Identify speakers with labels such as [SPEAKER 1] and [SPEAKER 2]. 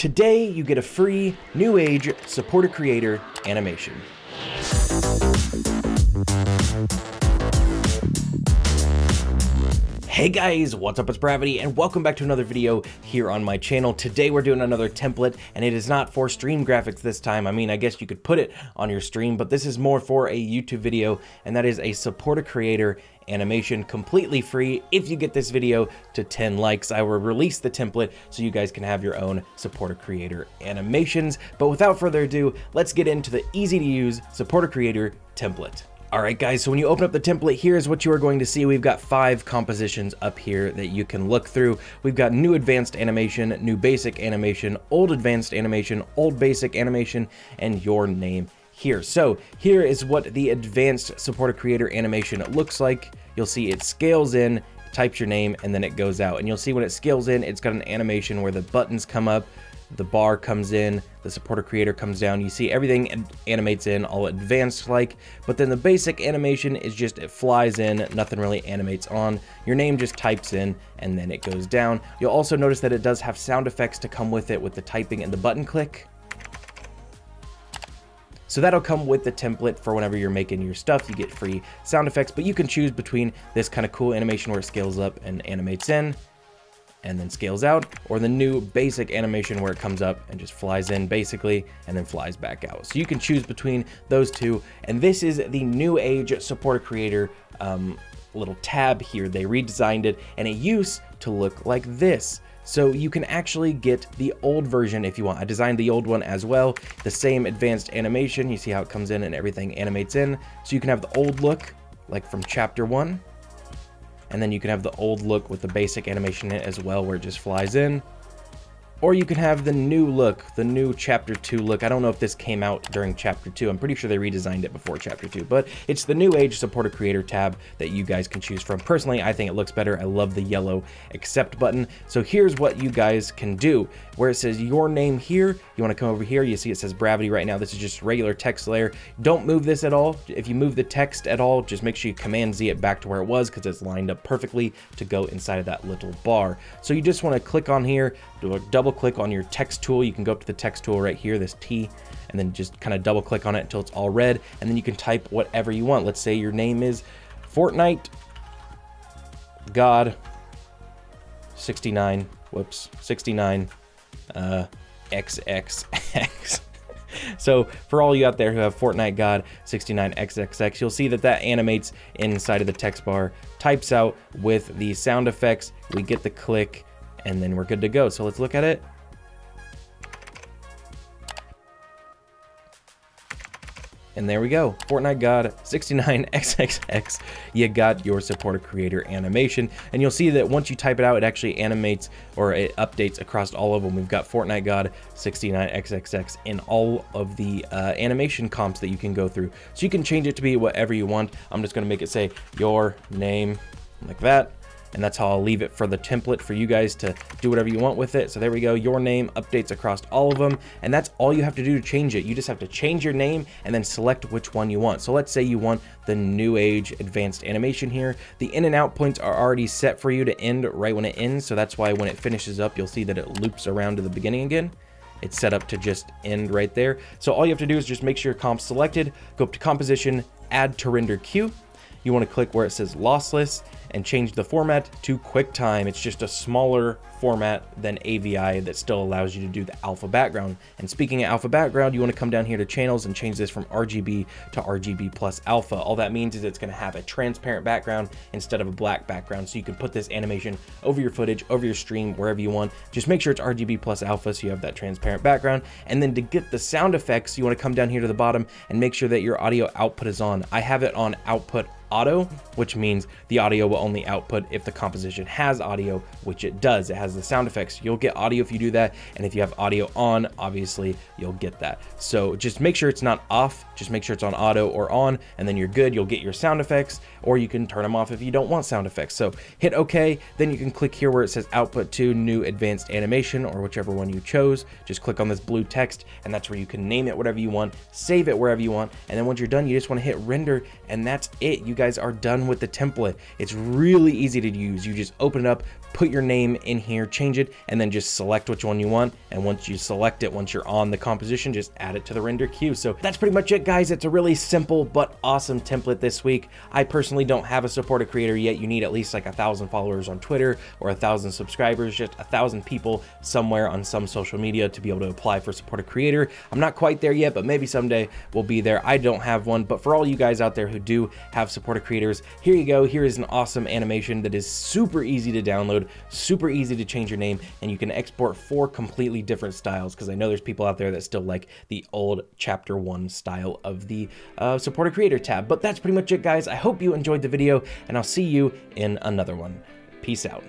[SPEAKER 1] Today, you get a free New Age Support Creator animation. Hey guys, what's up? It's Bravity, and welcome back to another video here on my channel. Today we're doing another template, and it is not for stream graphics this time. I mean, I guess you could put it on your stream, but this is more for a YouTube video, and that is a support a creator animation completely free. If you get this video to 10 likes, I will release the template so you guys can have your own support a creator animations. But without further ado, let's get into the easy to use support a creator template. Alright guys, so when you open up the template, here's what you are going to see. We've got five compositions up here that you can look through. We've got new advanced animation, new basic animation, old advanced animation, old basic animation, and your name here. So here is what the advanced supporter creator animation looks like. You'll see it scales in, types your name, and then it goes out. And you'll see when it scales in, it's got an animation where the buttons come up, the bar comes in, the supporter creator comes down. You see everything animates in all advanced like, but then the basic animation is just it flies in, nothing really animates on. Your name just types in and then it goes down. You'll also notice that it does have sound effects to come with it with the typing and the button click. So that'll come with the template for whenever you're making your stuff. You get free sound effects, but you can choose between this kind of cool animation where it scales up and animates in and then scales out, or the new basic animation where it comes up and just flies in basically and then flies back out. So you can choose between those two, and this is the new age support creator um, little tab here. They redesigned it, and it used to look like this. So you can actually get the old version if you want. I designed the old one as well. The same advanced animation. You see how it comes in and everything animates in. So you can have the old look, like from chapter one, and then you can have the old look with the basic animation in it as well where it just flies in. Or you can have the new look, the new Chapter 2 look. I don't know if this came out during Chapter 2. I'm pretty sure they redesigned it before Chapter 2, but it's the new Age Support a Creator tab that you guys can choose from. Personally, I think it looks better. I love the yellow accept button. So here's what you guys can do. Where it says your name here, you want to come over here. You see it says Bravity right now. This is just regular text layer. Don't move this at all. If you move the text at all, just make sure you Command Z it back to where it was because it's lined up perfectly to go inside of that little bar. So you just want to click on here, double click on your text tool. You can go up to the text tool right here, this T, and then just kind of double click on it until it's all red. And then you can type whatever you want. Let's say your name is Fortnite God 69, whoops, 69 uh, XXX. so for all you out there who have Fortnite God 69XXX, you'll see that that animates inside of the text bar, types out with the sound effects. We get the click and then we're good to go. So let's look at it. And there we go, Fortnite God 69XXX. You got your support a creator animation. And you'll see that once you type it out, it actually animates or it updates across all of them. We've got Fortnite God 69XXX in all of the uh, animation comps that you can go through. So you can change it to be whatever you want. I'm just gonna make it say your name like that and that's how I'll leave it for the template for you guys to do whatever you want with it. So there we go, your name updates across all of them, and that's all you have to do to change it. You just have to change your name and then select which one you want. So let's say you want the new age advanced animation here. The in and out points are already set for you to end right when it ends, so that's why when it finishes up, you'll see that it loops around to the beginning again it's set up to just end right there. So all you have to do is just make sure your comp's selected, go up to composition, add to render queue. You want to click where it says lossless and change the format to QuickTime. It's just a smaller format than AVI that still allows you to do the alpha background. And speaking of alpha background, you want to come down here to channels and change this from RGB to RGB plus alpha. All that means is it's going to have a transparent background instead of a black background. So you can put this animation over your footage, over your stream, wherever you want. Just make sure it's RGB plus alpha so you have that transparent background. And then to get the sound effects, you want to come down here to the bottom and make sure that your audio output is on. I have it on output auto, which means the audio will only output if the composition has audio, which it does. It has the sound effects. You'll get audio if you do that. And if you have audio on, obviously you'll get that. So just make sure it's not off. Just make sure it's on auto or on, and then you're good. You'll get your sound effects, or you can turn them off if you don't want sound effects. So hit OK. Then you can click here where it says output to new advanced animation or whichever one you chose. Just click on this blue text, and that's where you can name it whatever you want, save it wherever you want. And then once you're done, you just want to hit render, and that's it. You guys are done with the template. It's really easy to use. You just open it up, put your name in here, change it, and then just select which one you want. And once you select it, once you're on the composition, just add it to the render queue. So that's pretty much it, guys. It's a really simple but awesome template this week. I personally don't have a support a creator yet. You need at least like a thousand followers on Twitter or a thousand subscribers, just a thousand people somewhere on some social media to be able to apply for support a creator. I'm not quite there yet, but maybe someday we'll be there. I don't have one, but for all you guys out there who do have support creators, here you go. Here is an awesome animation that is super easy to download, super easy to change your name, and you can export four completely different styles because I know there's people out there that still like the old chapter one style of the uh, support a creator tab. But that's pretty much it, guys. I hope you enjoyed the video, and I'll see you in another one. Peace out.